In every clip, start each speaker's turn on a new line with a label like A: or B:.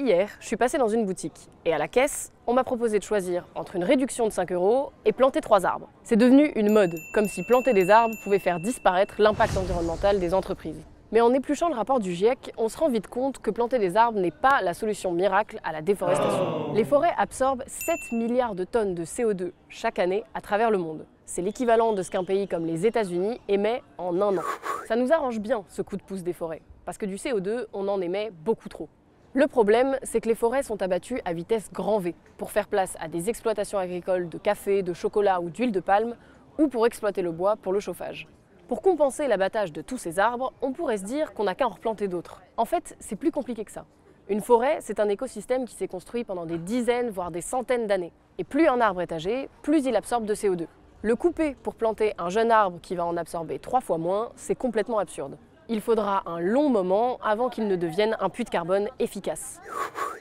A: Hier, je suis passée dans une boutique et à la caisse, on m'a proposé de choisir entre une réduction de 5 euros et planter 3 arbres. C'est devenu une mode, comme si planter des arbres pouvait faire disparaître l'impact environnemental des entreprises. Mais en épluchant le rapport du GIEC, on se rend vite compte que planter des arbres n'est pas la solution miracle à la déforestation. Les forêts absorbent 7 milliards de tonnes de CO2 chaque année à travers le monde. C'est l'équivalent de ce qu'un pays comme les États-Unis émet en un an. Ça nous arrange bien ce coup de pouce des forêts, parce que du CO2, on en émet beaucoup trop. Le problème, c'est que les forêts sont abattues à vitesse grand V pour faire place à des exploitations agricoles de café, de chocolat ou d'huile de palme, ou pour exploiter le bois pour le chauffage. Pour compenser l'abattage de tous ces arbres, on pourrait se dire qu'on n'a qu'à en replanter d'autres. En fait, c'est plus compliqué que ça. Une forêt, c'est un écosystème qui s'est construit pendant des dizaines, voire des centaines d'années. Et plus un arbre est âgé, plus il absorbe de CO2. Le couper pour planter un jeune arbre qui va en absorber trois fois moins, c'est complètement absurde il faudra un long moment avant qu'ils ne deviennent un puits de carbone efficace.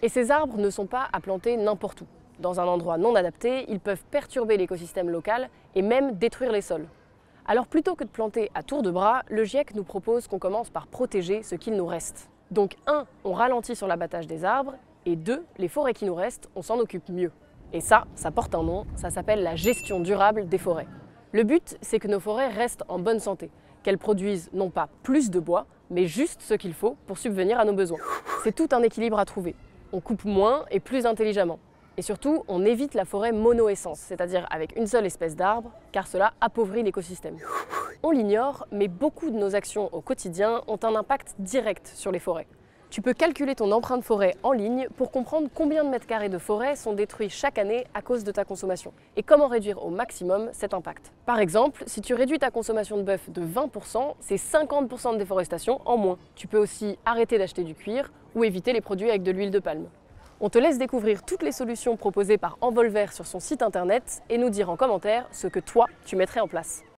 A: Et ces arbres ne sont pas à planter n'importe où. Dans un endroit non adapté, ils peuvent perturber l'écosystème local et même détruire les sols. Alors plutôt que de planter à tour de bras, le GIEC nous propose qu'on commence par protéger ce qu'il nous reste. Donc 1. On ralentit sur l'abattage des arbres et 2. Les forêts qui nous restent, on s'en occupe mieux. Et ça, ça porte un nom, ça s'appelle la gestion durable des forêts. Le but, c'est que nos forêts restent en bonne santé, qu'elles produisent non pas plus de bois, mais juste ce qu'il faut pour subvenir à nos besoins. C'est tout un équilibre à trouver. On coupe moins et plus intelligemment. Et surtout, on évite la forêt monoessence, c'est-à-dire avec une seule espèce d'arbre, car cela appauvrit l'écosystème. On l'ignore, mais beaucoup de nos actions au quotidien ont un impact direct sur les forêts. Tu peux calculer ton empreinte forêt en ligne pour comprendre combien de mètres carrés de forêt sont détruits chaque année à cause de ta consommation et comment réduire au maximum cet impact. Par exemple, si tu réduis ta consommation de bœuf de 20%, c'est 50% de déforestation en moins. Tu peux aussi arrêter d'acheter du cuir ou éviter les produits avec de l'huile de palme. On te laisse découvrir toutes les solutions proposées par Envolver sur son site internet et nous dire en commentaire ce que toi tu mettrais en place.